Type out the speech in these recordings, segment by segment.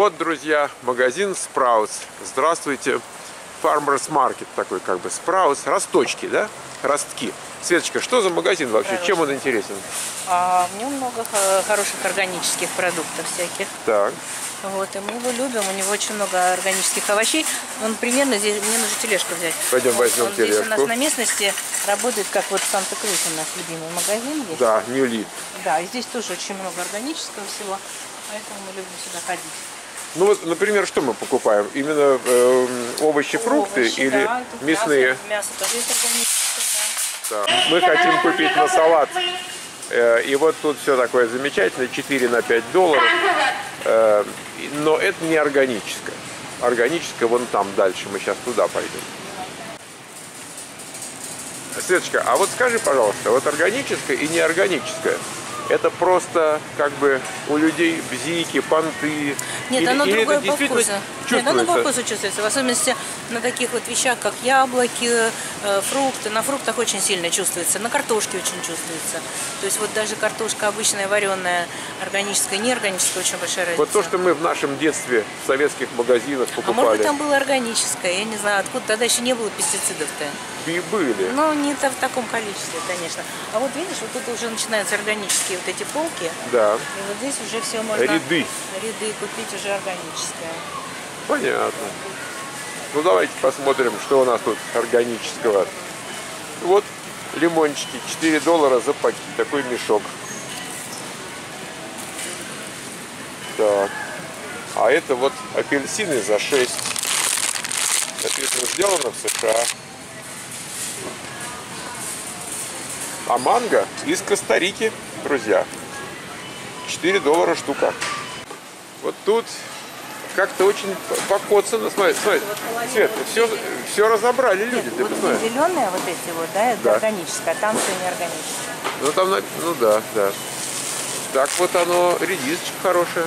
Вот, друзья, магазин Sprouts. Здравствуйте. Farmers Market такой как бы. Sprouts. Росточки, да? Ростки. Светочка, что за магазин вообще? Хороший. Чем он интересен? А в нем много хо- хороших органических продуктов всяких. Так. Вот, и мы его любим, у него очень много органических овощей. Он примерно здесь, мне нужно тележку взять. Пойдем Вот, возьмем он здесь у нас тележку. на местности работает, как вот Санта-Крус у нас любимый магазин есть. Да, Lead. Да, и здесь тоже очень много органического всего, поэтому мы любим сюда ходить. Ну вот, например, что мы покупаем? Именно э, овощи, фрукты Овощи, или да, мясные? Мясо, мясо тоже есть органическое, да. Да. Мы хотим купить на салат. Э, И вот тут все такое замечательное, 4 на 5 долларов. Э, и- Но это не органическое. Органическое вон там дальше, мы сейчас туда пойдем. Светочка, а вот скажи, пожалуйста, вот органическое и неорганическое, это просто как бы у людей бзики, понты? Нет, или, оно или другое это по вкусу. Нет, оно по вкусу чувствуется. В особенности на таких вот вещах, как яблоки, э, фрукты. На фруктах очень сильно чувствуется. На картошке очень чувствуется. То есть вот даже картошка обычная вареная, органическая, неорганическая, очень большая разница. Вот то, что мы в нашем детстве в советских магазинах А покупали, может быть там было органическое, я не знаю, откуда тогда еще не было пестицидов-то. и были. Ну, не в таком количестве, конечно. А вот видишь, вот тут уже начинаются органические вот эти полки. Да, И вот здесь уже все можно... ряды. Ряды купить уже органическое. Понятно. Ну давайте посмотрим, что у нас тут органического. Вот лимончики, 4 доллара за пакет, такой мешок. Так. А это вот апельсины за 6. Написано, сделано в США. А манго из Коста-Рики, друзья. 4 доллара штука. Вот тут как-то очень покоцано. Смотри, смотри, Свет, все, все разобрали люди, ты вот зеленые вот эти вот, да, это Да. органическое, а там все неорганическое. Ну там, ну да, да. Так вот оно, редисочка хорошая.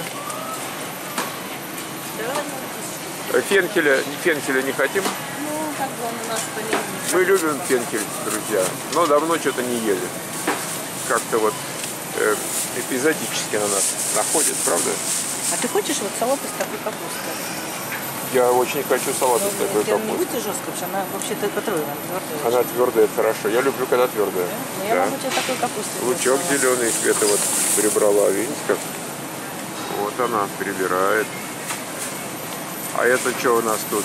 Э, Фенхеля, не фенхеля не хотим. Ну, как бы он у нас полезный. Мы любим фенхель, друзья, но давно что-то не ели. Как-то вот э, эпизодически на нас находит, правда? А ты хочешь вот салат из такой капусты? Я очень хочу салат из Ну, такой у тебя не капусты. будет жестко, потому что она вообще-то потроена, твердая. Она твердая, это хорошо. Я люблю, когда твердая. Ну, я Да. могу тебе такой капусты Лучок сделать. зеленый Света вот прибрала, видите как? Вот она прибирает. А это что у нас тут?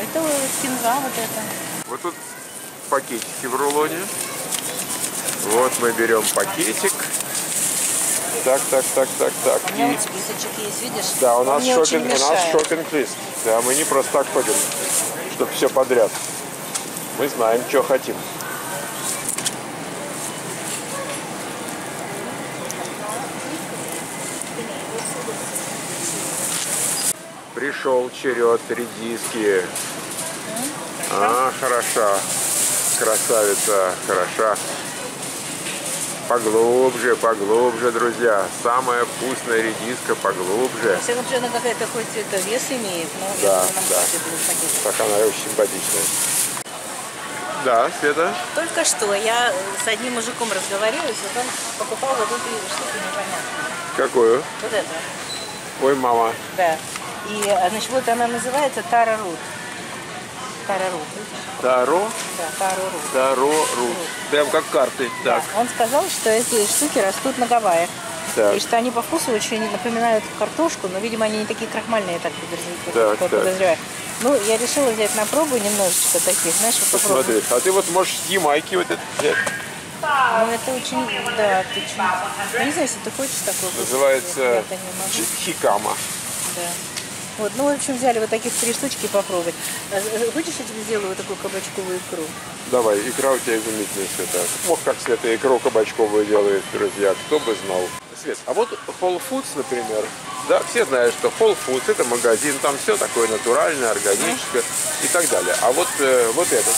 Это кинза вот это. Вот тут пакетики в рулоне. Вот мы берем пакетик. Так, так, так, так, так. У меня И вот списочек есть, видишь? да, у нас шопинг, у нас шопинг-лист. Да, мы не просто так ходим, чтобы все подряд. Мы знаем, что хотим. Пришел черед редиски. А, хороша. Красавица, хороша. Поглубже, поглубже, друзья. Самая вкусная редиска поглубже. Во всяком случае, она какая-то хоть это вес имеет, но Да, думаю, нам да. Так она очень симпатичная. Да, Света? Только что я с одним мужиком разговаривалась, вот он покупал вот эту штуку непонятную. Какую? Вот это, Ой, мама. да. И, а, значит, вот она называется Тара Рут. Рут. Таро, Да, Тара Рут. Таро, Рут. Прям как карты. Так, Да. Он сказал, что эти штуки растут на Гавайях. так. И что они по вкусу очень напоминают картошку, но, видимо, они не такие крахмальные, я так. Так, так. подозреваю. Ну, я решила взять на пробу немножечко таких, знаешь, вот. Посмотри. А ты вот можешь с Ямайки вот это взять. Ну, это очень, да, ты очень... Ну, не знаю, если ты хочешь такой. Называется Хикама. Да. Вот, ну, в общем, взяли вот таких три штучки попробовать. А, э, Хочешь, я тебе сделаю вот такую кабачковую икру? Давай, икра у тебя изумительная, Света. Ох, как Света икру кабачковую делает, друзья, кто бы знал. Свет, а вот Whole Foods, например, да, все знают, что Whole Foods это магазин, там все такое натуральное, органическое и так далее. А вот, э, вот этот,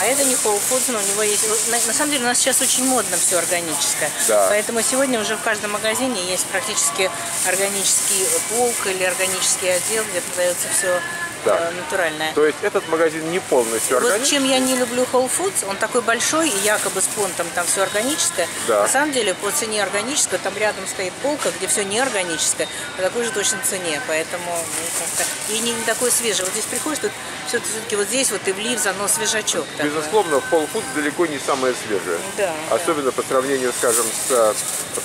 А это не Foods, но у него есть... На, на самом деле у нас сейчас очень модно все органическое. Да. Поэтому сегодня уже в каждом магазине есть практически органический полк или органический отдел, где продается все Да. э, натуральная. То есть этот магазин не полностью Вот органичный? чем я не люблю Whole Foods, он такой большой, и якобы с понтом там все органическое. Да. На самом деле по цене органическое, там рядом стоит полка, где все неорганическое, по такой же точно цене. Поэтому ну. И не, не такой свежий. Вот здесь приходишь, тут все-таки вот здесь вот и влив, оно свежачок. такой. Безусловно, Whole Foods далеко не самое свежее. Да, Особенно по сравнению, скажем, с э,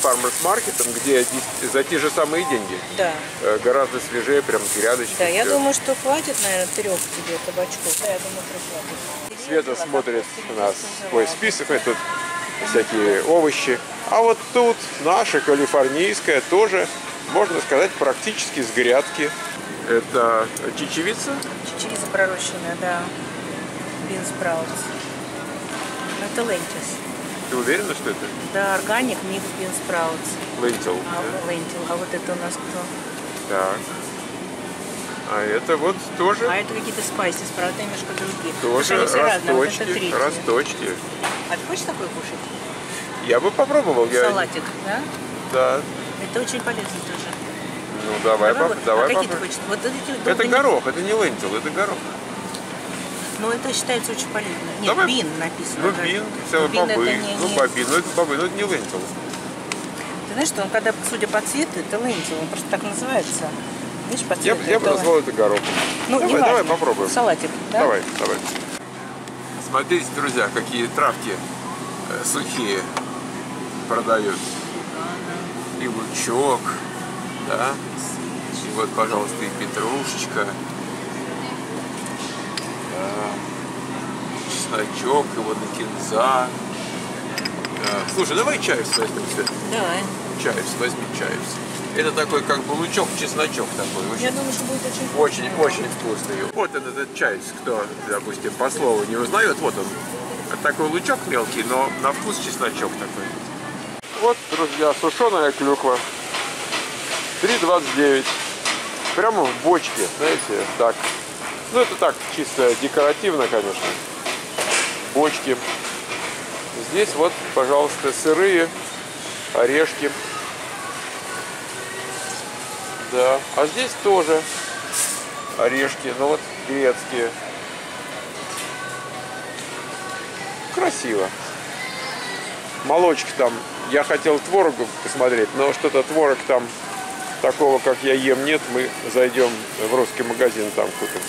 Farmers Market, где за те же самые деньги Да. э, гораздо свежее, прям грядочки. Да, я думаю, что хватит, наверное, трех тебе кабачков. Да, я думаю, трех хватит. Света смотрит у нас свой список, и тут всякие овощи. А вот тут наша калифорнийская тоже, можно сказать, практически с грядки. Это чечевица? Чечевица пророщенная, да. Бин спраутс. Ну, это лентис. Ты уверена, что это Да, органик микс бин спраутс. лентил? А, лентил. А вот это у нас кто? Так. А это вот тоже, А это какие-то спайси, спрауты немножко другие. тоже все разные. А Вот это росточки, росточки. А ты хочешь такой кушать? Я бы попробовал. Я... Салатик, да? Да. Это очень полезно тоже. Ну давай, Давай вот. давай а какие ты хочешь? Вот эти Это не- горох, это не лентил, это горох. Ну, это считается очень полезно. Нет, Давай. бин написано. Ну, да. бин, Ну, целый бин бобы. это не, Ну, не- бобин, ну это бобы, ну это не лентил. Ты знаешь, что он когда, судя по цвету, это лентил, он просто так называется. Видишь, по Я, цвету. бы- я бы назвал это горохом. Ну, давай, неважно. давай попробуем. Салатик, да? Давай, давай. Смотрите, друзья, какие травки э, сухие продают. И лучок, да. И вот, пожалуйста, и петрушечка. Да. Чесночок, и вот и кинза. Да. Слушай, давай чаю возьмем, Свет. Давай. Чаев, возьми чаев. Это такой как бы лучок, чесночок такой. Очень Я думаю, что будет очень очень, очень вкусный. Вот этот, этот чай, кто, допустим, по слову не узнает, вот он. Такой лучок мелкий, но на вкус чесночок такой. Вот, друзья, сушеная клюква. 3,29. Прямо в бочке, знаете, так. Ну, это так, чисто декоративно, конечно. Бочки. Здесь вот, пожалуйста, сырые орешки. Да. А здесь тоже орешки, но вот грецкие. Красиво. Молочки там. Я хотел творогу посмотреть, но что-то творог там такого, как я ем, нет. Мы зайдем в русский магазин, там купим.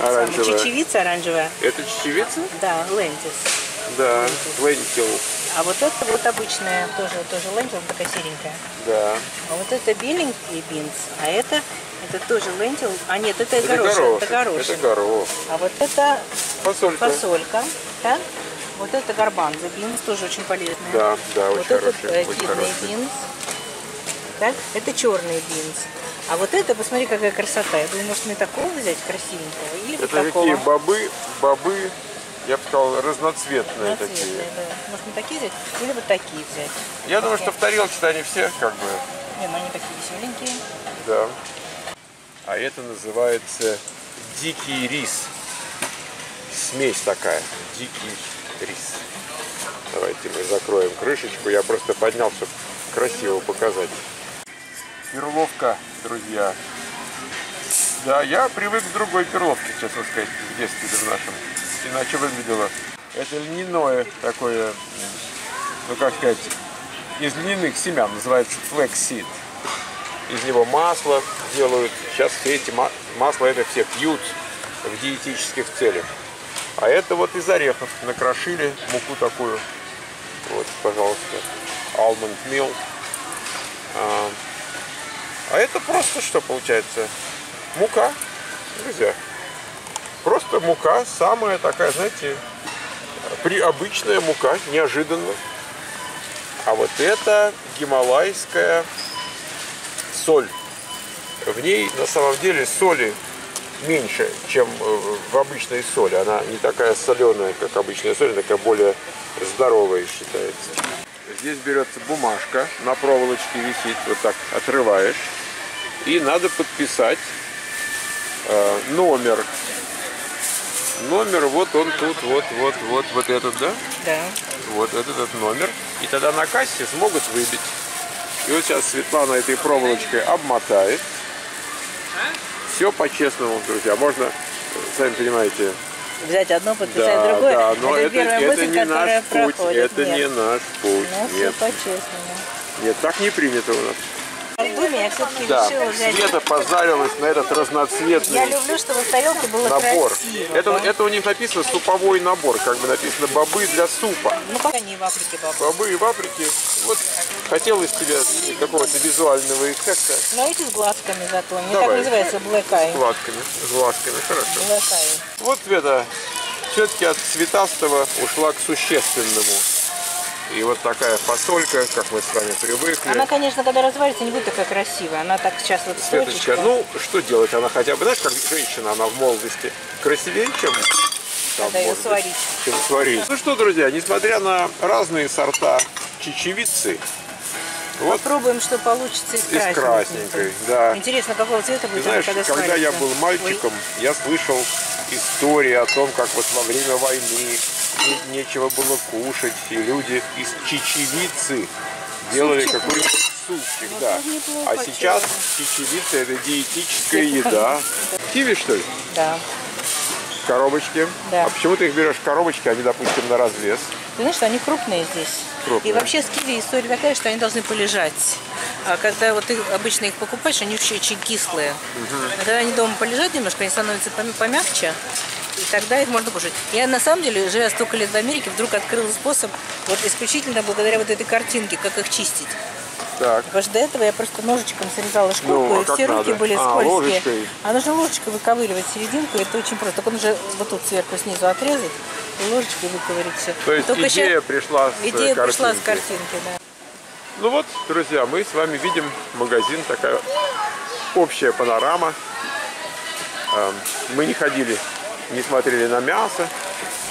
Оранжевая. Чечевица оранжевая. Это чечевица? Да, лентис. Да. Лентил. А вот это вот обычная, тоже, тоже лентил, такая серенькая. Да. А вот это беленький бинс, а это, это тоже лентил. А нет, это, Это горошек, горошек. это горошек. Это горох. А вот это Фасолька. фасолька, так? Вот это гарбанза бинс, тоже очень полезная. Да, да, вот очень этот хороший, э, очень кидный хороший. бинс. Так, это черный бинс. А вот это, посмотри, какая красота. Я думаю, может мне такого взять красивенького? Или вот Это такого? какие бобы, бобы, я бы сказал, разноцветные такие. Разноцветные, да. Может мне такие взять? Или вот такие взять? Я думаю, Такие. что в тарелке-то они все как бы, Не, ну они такие веселенькие. да. А это называется дикий рис. Смесь такая, дикий рис. Давайте мы закроем крышечку. Я просто поднял, чтобы красиво показать. Перловка, друзья. Да, я привык к другой перловке, честно сказать, в детстве в нашем. Иначе выглядело. Это льняное такое, ну как сказать, из льняных семян, называется flaxseed. Из него масло делают. Сейчас все эти ма- масла это все пьют в диетических целях. А это вот из орехов накрошили муку такую. Вот, пожалуйста, almond meal. А, а это просто что получается? Мука, друзья. Просто мука, самая такая, знаете, при обычная мука, неожиданно. А вот это гималайская соль. В ней на самом деле соли меньше, чем э, в обычной соли. Она не такая соленая, как обычная соль, она такая более здоровая считается. Здесь берется бумажка, на проволочке висит, вот так отрываешь. И надо подписать э, номер. Номер, вот он тут, вот, вот, вот, вот этот, да? Да. Вот этот, этот номер. И тогда на кассе смогут выбить. И вот сейчас Светлана этой проволочкой обмотает Все по-честному, друзья. Можно, сами понимаете, Взять одно, подписать да, другое. да, но это, это, первая это мысль, не которая наш путь, проходит. это Нет. не наш путь. Ну, все Нет, по-честному. нет, так не принято у нас. В я все-таки Да, решила взять... Света позарилась на этот разноцветный Я люблю, чтобы в тарелке было набор. красиво. Это, да. это у них написано суповой набор, как бы написано бобы для супа. Ну, как они в Африке, бабушка. Бобы и паприки. Вот хотелось тебе какого-то визуального эффекта Но эти с глазками зато. Не Давай. так называется black с глазками. С глазками, хорошо. Eye. Вот Света все-таки от цветастого ушла к существенному. И вот такая фасолька, как мы с вами привыкли. Она, конечно, когда разварится, не будет такая красивая. Она так сейчас вот Светочка, ну что делать? Она хотя бы, знаешь, как женщина, она в молодости красивее, чем там, Надо её может быть, сварить. чем сварить. Ну что, друзья, несмотря на разные сорта чечевицы, вот Попробуем, что получится из из красненькой. красненькой, да. Интересно, какого цвета Ты будет знаешь, она, когда когда я сварится. был мальчиком, я слышал истории о том, как вот во время войны не- нечего было кушать, и люди из чечевицы делали какой-нибудь супчик, Вот да. А сейчас чечевица это диетическая еда. Киви, что ли? Да. В коробочке. Да. А почему ты их берешь в коробочке, а не, допустим, на развес? Ты знаешь, что они крупные здесь. Крупные. И вообще с киви история такая, что они должны полежать. А когда вот ты обычно их покупаешь, они очень, очень кислые. А когда они дома полежат немножко, они становятся пом- помягче. И тогда их можно кушать. Я на самом деле, живя столько лет в Америке, вдруг открыла способ, вот исключительно благодаря вот этой картинке, как их чистить. Так. Потому что до этого я просто ножичком срезала шкурку, Ну, а и все руки надо? были А, скользкие. ложечкой. А нужно ложечкой выковыривать серединку, это очень просто. Только нужно вот тут сверху снизу отрезать и ложечкой выковырить все. То есть Только идея щас- пришла с идея пришла с картинки. картинки, да. Ну вот, друзья, мы с вами видим магазин, такая общая панорама. Эм, Мы не ходили, не смотрели на мясо,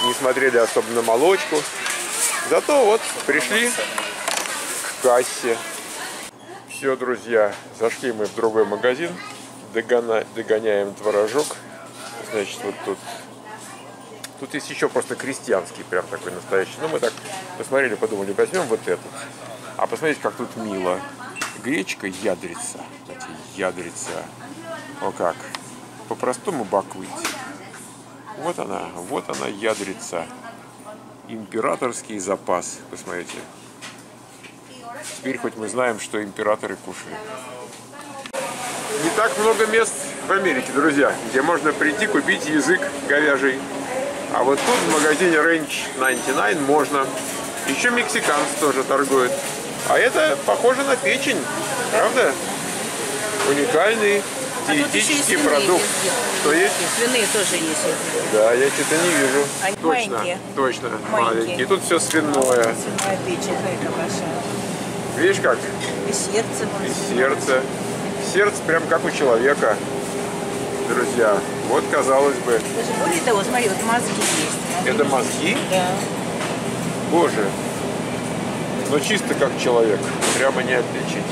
не смотрели особо на молочку. Зато вот пришли к кассе. Все, друзья, зашли мы в другой магазин, догона- догоняем творожок. Значит, вот тут Тут есть еще просто крестьянский, прям такой настоящий. Ну, мы так посмотрели, подумали, возьмем вот этот. А посмотрите, как тут мило. Гречка ядрица. Знаете, ядрица. О как. По-простому баквыть. Вот она, вот она ядрица. Императорский запас. Посмотрите. Теперь хоть мы знаем, что императоры кушали. Не так много мест в Америке, друзья, где можно прийти купить язык говяжий. А вот тут в магазине Range 99 можно. Еще мексиканцы тоже торгуют. А это похоже на печень, правда? Уникальный А тут еще и диетический свиные продукт. Что есть? И свиные тоже есть. Да, я что-то не вижу. Они точно, маленькие. точно, Маленькие. маленькие. Тут все свиное. Свиная печень, какая. Видишь как? И сердце И сердце. Сердце прям как у человека. Друзья, вот казалось бы, Даже более того, смотри, вот мозги есть. это мозги, Да. боже, но чисто как человек, прямо не отличить.